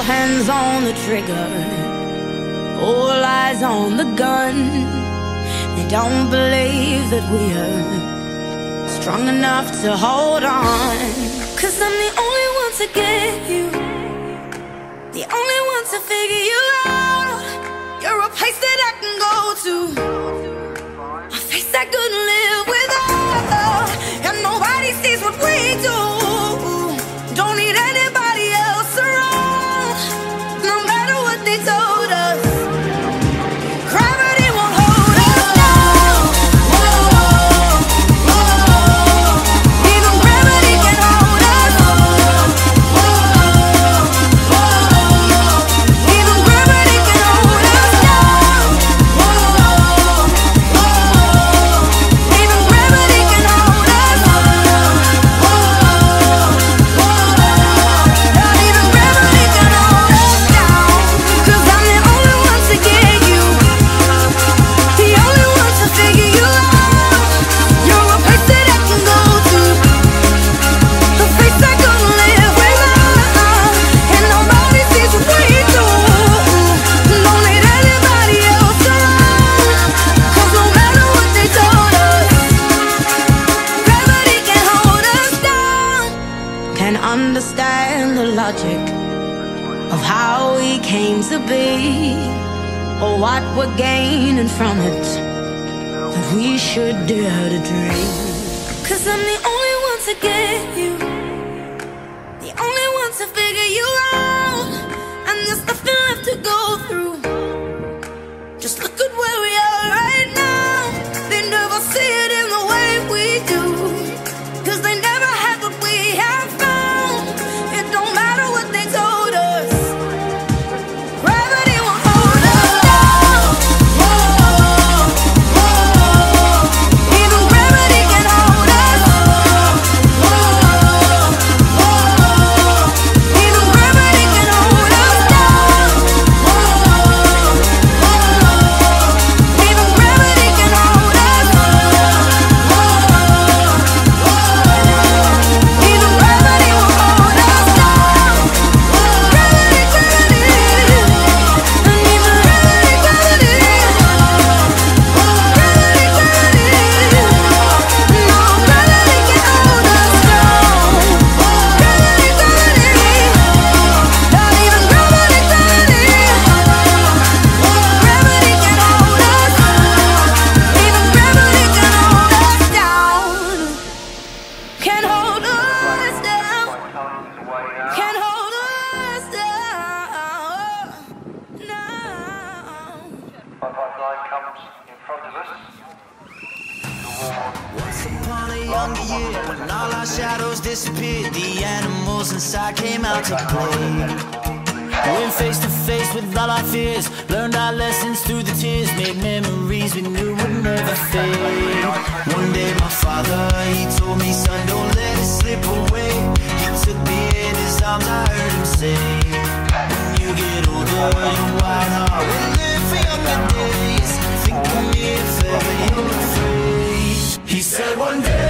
Hands on the trigger, all eyes on the gun. They don't believe that we're strong enough to hold on. Cause I'm the only one to get you, the only one to figure you out. You're a place that I can go to, a face I couldn't live Can understand the logic of how we came to be or what we're gaining from it that we should dare to dream. Cause I'm the only one to get you, younger year, when all our shadows disappeared, the animals inside came out to play. Went face to face with all our fears, learned our lessons through the tears, made memories we knew would never fade. One day, my father, he told me, son, don't let it slip away. He took me in his arms, I heard him say, When you get older, your white heart will live for younger days. Think of me if ever you're afraid. He said, One day